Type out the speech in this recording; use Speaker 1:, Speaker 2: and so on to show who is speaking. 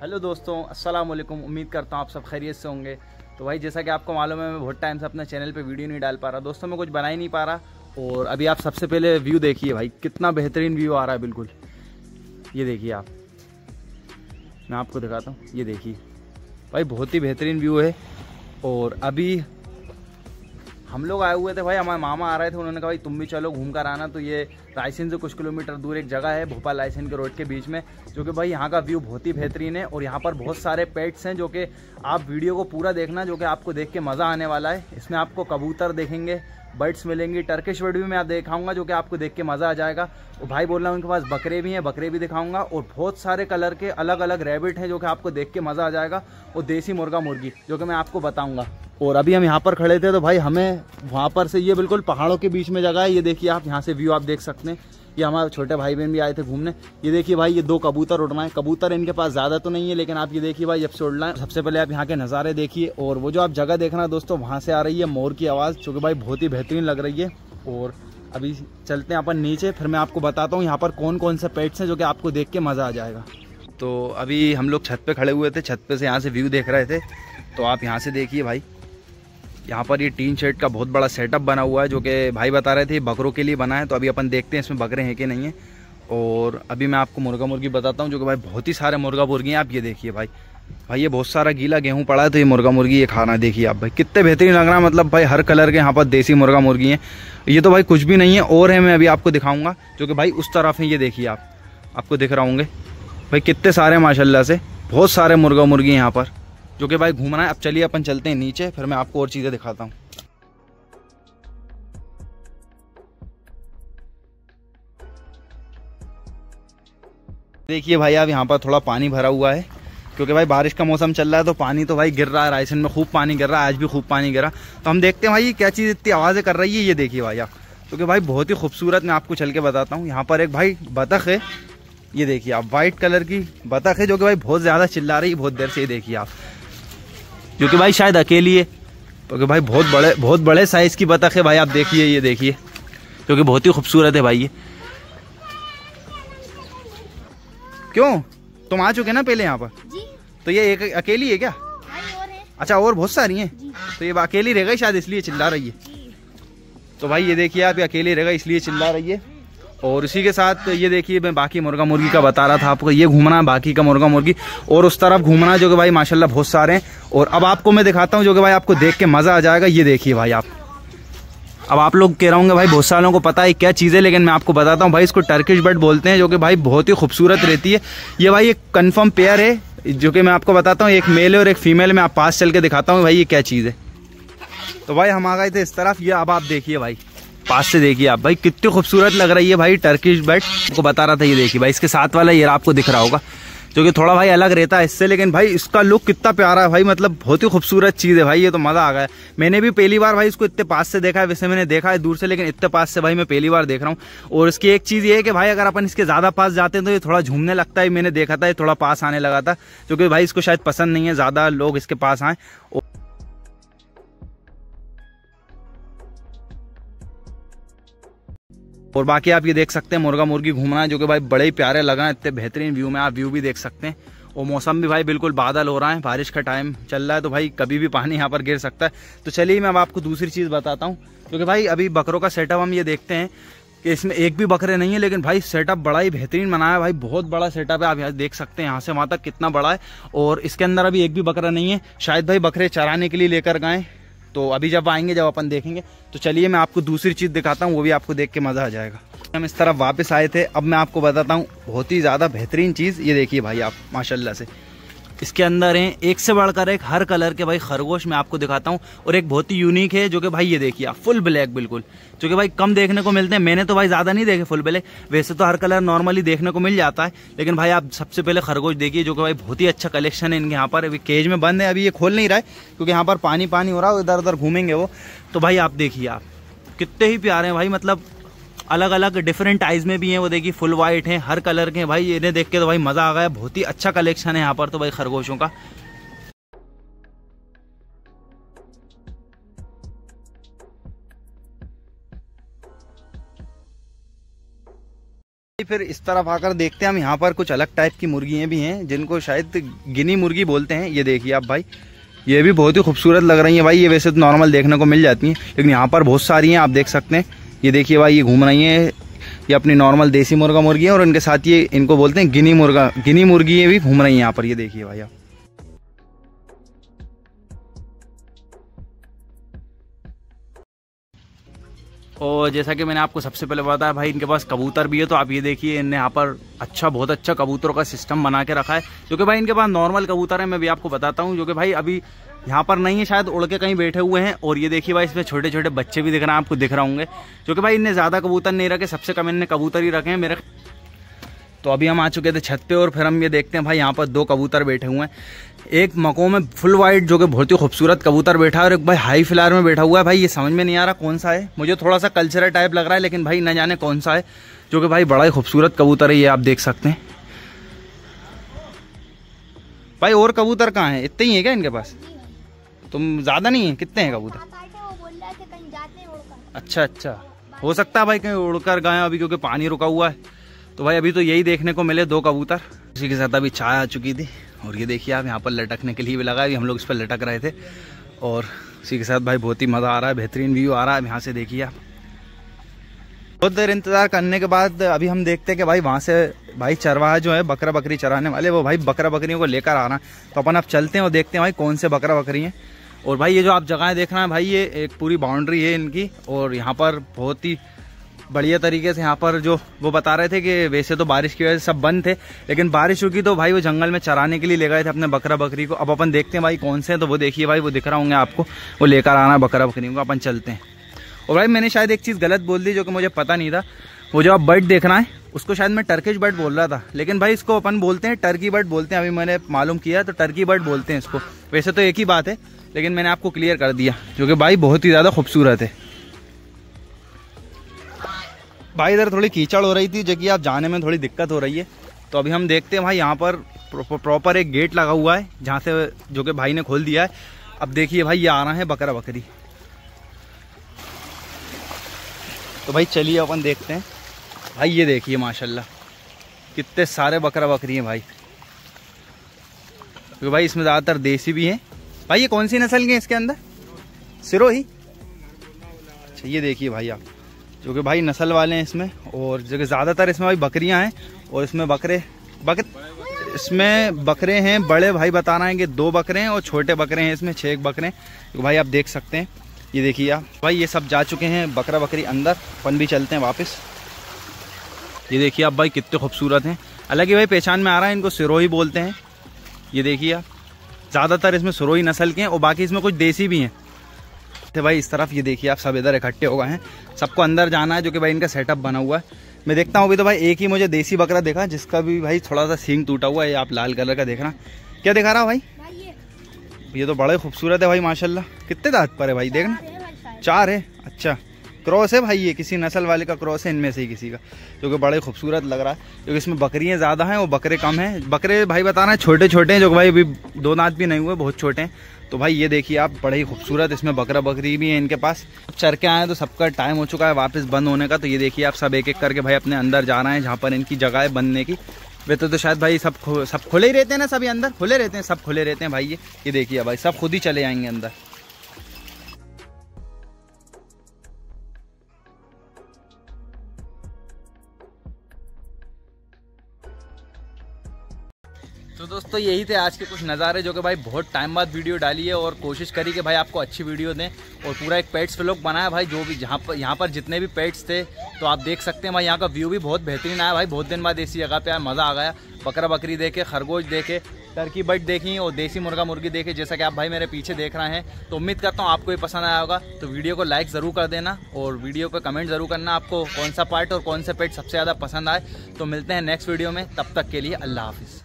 Speaker 1: Hello दोस्तों, अस्सलाम वालेकुम। उम्मीद करता हूँ आप सब खैरियत से होंगे। तो भाई, जैसा कि आपको मालूम है, मैं बहुत टाइम से अपने चैनल पे वीडियो नहीं डाल पा रहा। दोस्तों, मैं कुछ बना ही नहीं पा रहा। और अभी आप सबसे पहले व्यू देखिए भाई, कितना बेहतरीन व्यू आ रहा है, बिल्कुल। ये देखिए आप। मैं आपको दिखाता हूँ, ये देखिए। भाई, बहुत ही बेहतरीन व्यू है। और अभी हम लोग आए हुए थे भाई, हमारे मामा आ रहे थे, उन्होंने कहा, भाई, तुम भी चलो घूम कर आना। तो ये रायसेन से कुछ किलोमीटर दूर एक जगह है, भोपाल रायसेन के रोड के बीच में, जो कि भाई यहाँ का व्यू बहुत ही बेहतरीन है और यहाँ पर बहुत सारे पेट्स हैं, जो कि आप वीडियो को पूरा देखना, जो कि आपको देख के मज़ा आने वाला है। इसमें आपको कबूतर देखेंगे, बर्ड्स मिलेंगी, टर्किश बर्ड भी मैं दिखाऊँगा, जो कि आपको देख के मज़ा आ जाएगा। और भाई, बोल रहा हूँ उनके पास बकरे भी हैं, बकरे भी दिखाऊँगा, और बहुत सारे कलर के अलग अलग रैबिट हैं, जो कि आपको देख के मज़ा आ जाएगा। और देसी मुर्गा मुर्गी, जो कि मैं आपको बताऊँगा। और अभी हम यहाँ पर खड़े थे तो भाई हमें वहाँ पर से ये बिल्कुल पहाड़ों के बीच में जगह है। ये देखिए आप, यहाँ से व्यू आप देख सकते हैं। ये हमारे छोटे भाई बहन भी आए थे घूमने। ये देखिए भाई, ये दो कबूतर उड़ना है। कबूतर इनके पास ज़्यादा तो नहीं है, लेकिन आप ये देखिए भाई, जब से उड़ना है, सबसे पहले आप यहाँ के नज़ारे देखिए। और वो जो आप जगह देखना दोस्तों, वहाँ से आ रही है मोर की आवाज़ चूँकि भाई बहुत ही बेहतरीन लग रही है। और अभी चलते हैं अपन नीचे, फिर मैं आपको बताता हूँ यहाँ पर कौन कौन से पेट्स हैं, जो कि आपको देख के मज़ा आ जाएगा। तो अभी हम लोग छत पे खड़े हुए थे, छत पे से यहाँ से व्यू देख रहे थे। तो आप यहाँ से देखिए भाई। यहाँ पर ये टीन शेड का बहुत बड़ा सेटअप बना हुआ है, जो कि भाई बता रहे थे बकरों के लिए बना है तो अभी अपन देखते हैं इसमें बकरे हैं कि नहीं है। और अभी मैं आपको मुर्गा मुर्गी बताता हूँ, जो कि भाई बहुत ही सारे मुर्गा मुर्गी हैं, आप ये देखिए भाई। भाई ये बहुत सारा गीला गेहूँ पड़ा है तो ये मुर्गा मुर्गी ये खाना देखिए आप भाई, कितने बेहतरीन लग रहा है। मतलब भाई हर कलर के यहाँ पर देसी मुर्गा मुर्गी हैं। ये तो भाई कुछ भी नहीं है, और है मैं अभी आपको दिखाऊँगा, जो कि भाई उस तरफ़ है, ये देखिए आप। आपको दिख रहा होंगे। भाई कितने सारे माशाल्लाह से। बहुत सारे मुर्गा मुर्गी यहाँ पर। जो कि भाई घूमना है, अब चलिए अपन चलते हैं नीचे, फिर मैं आपको और चीज़ें दिखाता हूँ। देखिए भाई, अब यहाँ पर थोड़ा पानी भरा हुआ है, क्योंकि भाई बारिश का मौसम चल रहा है तो पानी तो भाई गिर रहा है, रायसेन में खूब पानी गिर रहा है, आज भी खूब पानी गिरा। तो हम देखते हैं भाई क्या चीज़ इतनी आवाज़ें कर रही है, ये देखिए भाई आप। क्योंकि भाई बहुत ही खूबसूरत मैं आपको चल के बताता हूँ, यहाँ पर एक भाई बतख है, ये देखिए आप वाइट कलर की बतख है, जो कि भाई बहुत ज़्यादा चिल्ला रही है, बहुत देर से, ये देखिए आप। जो कि भाई शायद अकेली है। क्योंकि भाई बहुत बड़े बहुत बड़े साइज़ की बतख है भाई आप देखिए ये देखिए। क्योंकि बहुत ही खूबसूरत है भाई ये। क्यों? तुम आ चुके ना पहले यहाँ पर? तो ये एक अकेली है क्या? और है। अच्छा और बहुत सारी हैं? तो ये अकेली रहेगा शायद इसलिए चिल्ला रही है। तो भाई ये देखिए आप ये अकेली रहेगा इसलिए चिल्ला रही है। और इसी के साथ ये देखिए, मैं बाकी मुर्गा मुर्गी का बता रहा था आपको, ये घूमना बाकी का मुर्गा मुर्गी। और उस तरफ़ घूमना जो कि भाई माशाल्लाह बहुत सारे हैं। और अब आपको मैं दिखाता हूँ, जो कि भाई आपको देख के मज़ा आ जाएगा। ये देखिए भाई आप। अब आप लोग कह रहे होंगे, भाई बहुत सालों को पता है क्या चीज़ है, लेकिन मैं आपको बताता हूँ, भाई इसको टर्किश बर्ड बोलते हैं, जो कि भाई बहुत ही खूबसूरत रहती है। ये भाई एक कन्फर्म पेयर है, जो कि मैं आपको बताता हूँ, एक मेल है और एक फीमेल मैं आप पास चल के दिखाता हूँ, भाई ये क्या चीज़ है। तो भाई हम आ गए थे इस तरफ़, ये अब आप देखिए भाई। पास से देखिए आप। भाई, कितनी खूबसूरत लग रही है भाई टर्किश बर्ड आपको बता रहा था ये देखिए भाई, इसके साथ वाला ये आपको दिख रहा होगा। जो कि थोड़ा भाई अलग रहता है इससे, लेकिन भाई, इसका लुक कितना प्यारा है भाई मतलब बहुत ही खूबसूरत चीज़ है भाई, ये तो मज़ा आ गया मैंने भी पहली बार भाई इसको इतने पास से देखा है, वैसे मैंने देखा है दूर से, लेकिन इतने पास से भाई मैं पहली बार देख रहा हूँ। और इसकी एक चीज़ ये है कि भाई, अगर अपन इसके ज़्यादा पास जाते हैं तो ये थोड़ा झूमने लगता है, मैंने देखा था, ये थोड़ा पास आने लगा था क्योंकि भाई इसको शायद पसंद नहीं है, ज़्यादा लोग इसके पास आए। और बाकी आप ये देख सकते हैं मुर्गा मुर्गी घूमना जो कि भाई बड़े ही प्यारे लगा इतने बेहतरीन व्यू में आप व्यू भी देख सकते हैं। और मौसम भी भाई बिल्कुल बादल हो रहा है, बारिश का टाइम चल रहा है तो भाई कभी भी पानी यहाँ पर गिर सकता है। तो चलिए मैं अब आपको दूसरी चीज़ बताता हूँ, क्योंकि भाई अभी बकरों का सेटअप हम ये देखते हैं कि इसमें एक भी बकरे नहीं है, लेकिन भाई सेटअप बड़ा ही बेहतरीन बनाया भाई बहुत बड़ा सेटअप है, आप यहाँ देख सकते हैं, यहाँ से वहाँ तक कितना बड़ा है। और इसके अंदर अभी एक भी बकरा नहीं है, शायद भाई बकरे चराने के लिए लेकर गए। तो अभी जब आएँगे, जब अपन देखेंगे। तो चलिए मैं आपको दूसरी चीज़ दिखाता हूँ, वो भी आपको देख के मज़ा आ जाएगा। हम इस तरफ़ वापस आए थे। अब मैं आपको बताता हूँ, बहुत ही ज़्यादा बेहतरीन चीज़, ये देखिए भाई आप, माशाल्लाह से। इसके अंदर हैं, एक से बढ़कर एक हर कलर के भाई खरगोश मैं आपको दिखाता हूँ, और एक बहुत ही यूनिक है जो कि भाई ये देखिए फुल ब्लैक बिल्कुल, जो कि भाई कम देखने को मिलते हैं, मैंने तो भाई ज़्यादा नहीं देखे फुल ब्लैक वैसे तो हर कलर नॉर्मली देखने को मिल जाता है, लेकिन भाई आप सबसे पहले खरगोश देखिए, जो कि भाई बहुत ही अच्छा कलेक्शन है, इनके यहाँ पर, अभी केज में बंद है, अभी ये खोल नहीं रहा है, क्योंकि यहाँ पर पानी पानी हो रहा है इधर उधर घूमेंगे वो तो भाई आप देखिए आप, कितने ही प्यारे हैं भाई मतलब अलग अलग डिफरेंट आइज़ में भी हैं, वो देखिए फुल वाइट हैं, हर कलर के भाई, इन्हें देख के तो भाई मज़ा आ गया। बहुत ही अच्छा कलेक्शन है यहाँ पर तो भाई खरगोशों का। फिर इस तरफ़ आकर देखते हैं हम, यहाँ पर कुछ अलग टाइप की मुर्गियाँ भी हैं, जिनको शायद गिनी मुर्गी बोलते हैं। ये देखिए आप भाई, ये भी बहुत ही खूबसूरत लग रही है। भाई, ये वैसे तो नॉर्मल देखने को मिल जाती हैं, लेकिन यहाँ पर बहुत सारी हैं, आप देख सकते हैं। ये देखिए भाई, ये घूम रही हैं। ये अपनी नॉर्मल देसी मुर्गा मुर्गी है और उनके साथ ये इनको बोलते हैं गिनी मुर्गा। गिनी मुर्गी भी घूम रही हैं यहाँ पर, ये देखिए भाई आप। और जैसा कि मैंने आपको सबसे पहले बताया भाई, इनके पास कबूतर भी है तो आप ये देखिए, इनने यहाँ पर अच्छा बहुत अच्छा कबूतरों का सिस्टम बना के रखा है। जो कि भाई, इनके पास नॉर्मल कबूतर है, मैं भी आपको बताता हूँ। जो कि भाई, अभी यहाँ पर नहीं है, शायद उड़ के कहीं बैठे हुए हैं। और ये देखिए भाई, इसमें छोटे छोटे बच्चे भी दिख रहे हैं, आपको दिख रहा होंगे। जो कि भाई, इनने ज़्यादा कबूतर नहीं रखे, सबसे कम इनने कबूतर ही रखे हैं मेरे। तो अभी हम आ चुके थे छत पे और फिर हम ये देखते हैं, भाई, यहाँ पर दो कबूतर बैठे हुए हैं। एक मको में फुल वाइट, जो कि बहुत ही खूबसूरत कबूतर बैठा है और एक भाई, हाई फ्लावर में बैठा हुआ है। भाई, ये समझ में नहीं आ रहा कौन सा है। मुझे थोड़ा सा कल्चरल टाइप लग रहा है, लेकिन भाई, न जाने कौन सा है, जो कि भाई, बड़ा ही खूबसूरत कबूतर है, ये आप देख सकते हैं। भाई, और कबूतर कहाँ है? इतने ही है क्या इनके पास? तुम ज़्यादा नहीं है? कितने हैं कबूतर? अच्छा अच्छा। हो सकता है भाई कहीं उड़कर गए अभी क्योंकि पानी रुका हुआ है। तो भाई अभी तो यही देखने को मिले दो कबूतर। उसी के साथ अभी चाय आ चुकी थी। और ये देखिए आप यहाँ पर लटकने के लिए भी लगा हम लोग इस पर लटक रहे थे। और उसी के साथ भाई बहुत ही मज़ा आ रहा है बेहतरीन व्यू आ रहा है। यहाँ से देखिए आप। बहुत देर इंतज़ार करने के बाद अभी हम देखते हैं कि भाई वहाँ से भाई चरवाहा जो है, बकरा बकरी चराने वाले, वो भाई बकरा बकरियों को लेकर आ रहा है। तो अपन अब चलते हैं और देखते हैं भाई कौन से बकरा बकरी हैं। और भाई ये जो आप जगह देख रहे हैं भाई, ये एक पूरी बाउंड्री है इनकी। और यहाँ पर बहुत ही बढ़िया तरीके से यहाँ पर जो वो बता रहे थे कि वैसे तो बारिश की वजह से सब बंद थे, लेकिन बारिश रुकी तो भाई वो जंगल में चराने के लिए ले गए थे अपने बकरा बकरी को। अब अपन देखते हैं भाई कौन से हैं तो वो देखिए भाई, वो दिख रहा होंगे आपको। वो लेकर आना बकरा बकरी को, अपन चलते हैं। और भाई मैंने शायद एक चीज़ गलत बोल दी जो कि मुझे पता नहीं था। वो जो आप बर्ड देखना है, उसको शायद मैं टर्किश बर्ड बोल रहा था। लेकिन भाई इसको अपन बोलते हैं टर्की बर्ड बोलते हैं, अभी मैंने मालूम किया तो टर्की बर्ड बोलते हैं इसको। वैसे तो एक ही बात है, लेकिन मैंने आपको क्लियर कर दिया, जो कि भाई बहुत ही ज़्यादा खूबसूरत है। भाई इधर थोड़ी कीचड़ हो रही थी, जो कि आप जाने में थोड़ी दिक्कत हो रही है। तो अभी हम देखते हैं भाई, यहाँ पर प्रॉपर एक गेट लगा हुआ है, जहाँ से जो कि भाई ने खोल दिया है। अब देखिए भाई, ये आ रहा है बकरा बकरी। तो भाई चलिए अपन देखते हैं। भाई ये देखिए, माशाल्लाह। कितने सारे बकरा बकरी हैं भाई। क्योंकि तो भाई इसमें ज़्यादातर देसी भी हैं। भाई ये कौन सी नस्ल के हैं इसके अंदर? सिरोही? अच्छा ये देखिए भाई आप, जो कि भाई नस्ल वाले हैं इसमें, और जो कि ज़्यादातर इसमें भाई बकरियाँ हैं, और इसमें बकरे बकर इसमें बकरे हैं, बड़े भाई बता रहे हैं कि दो बकरे हैं और छोटे बकरे हैं इसमें छः बकरे तो भाई आप देख सकते हैं ये देखिए आप। भाई, ये सब जा चुके हैं बकरा बकरी अंदर। अपन भी चलते हैं वापस। ये देखिए आप भाई, कितने खूबसूरत हैं। हालाँकि भाई, पहचान में आ रहा है, इनको सिरोही बोलते हैं। ये देखिए आप। ज़्यादातर इसमें सिरोही नस्ल के हैं और बाकी इसमें कुछ देसी भी हैं। थे भाई, इस तरफ़ ये देखिए आप, सब इधर इकट्ठे हो गए हैं। सबको अंदर जाना है, जो कि भाई, इनका सेटअप बना हुआ है। मैं देखता हूँ अभी तो भाई, एक ही मुझे देसी बकरा देखा, जिसका भी भाई, थोड़ा सा सींग टूटा हुआ है आप लाल कलर का देखना क्या दिखा रहा भाई? ये तो बड़ा ही खूबसूरत है भाई, माशाल्लाह। कितने दांत पर है भाई देखना चार है? अच्छा। क्रॉस है भाई ये, किसी नस्ल वाले का क्रॉस है, इनमें से ही किसी का, जो कि बड़े खूबसूरत लग रहा है। क्योंकि इसमें बकरियाँ ज़्यादा हैं और बकरे कम हैं। बकरे भाई बता रहे हैं छोटे छोटे हैं, जो भाई अभी दो दांत भी नहीं हुए, बहुत छोटे हैं। तो भाई ये देखिए आप, बड़े ही खूबसूरत, इसमें बकरा बकरी भी है इनके पास। चर के आए तो सबका टाइम हो चुका है वापस बंद होने का। तो ये देखिए आप सब एक एक करके भाई अपने अंदर जा रहे हैं, जहाँ पर इनकी जगह है बनने की। वे तो, तो शायद भाई सब खो, सब खुले ही रहते हैं ना सभी अंदर? खुले रहते हैं सब खुले रहते हैं भाई ये। ये देखिए भाई सब खुद ही चले जाएँगे अंदर। तो दोस्तों यही थे आज के कुछ नज़ारे जो कि भाई बहुत टाइम बाद वीडियो डाली है और कोशिश करी कि भाई आपको अच्छी वीडियो दें और पूरा एक पेट्स व्लॉग बनाया। भाई जो भी जहाँ पर यहाँ पर जितने भी पेट्स थे तो आप देख सकते हैं भाई, यहाँ का व्यू भी बहुत बेहतरीन आया भाई। बहुत दिन बाद ऐसी जगह पे आया, मज़ा आ गया। बकरा बकरी देखे, खरगोश देखे टर्की बट देखी और देसी मुर्गा मुर्गी देखे, जैसा कि आप भाई मेरे पीछे देख रहे हैं। तो उम्मीद करता हूँ आपको ये पसंद आया होगा। तो वीडियो को लाइक ज़रूर कर देना और वीडियो पर कमेंट ज़रूर करना आपको कौन सा पार्ट और कौन सा पेट सबसे ज़्यादा पसंद आए। तो मिलते हैं नेक्स्ट वीडियो में, तब तक के लिए अल्लाह हाफिज़।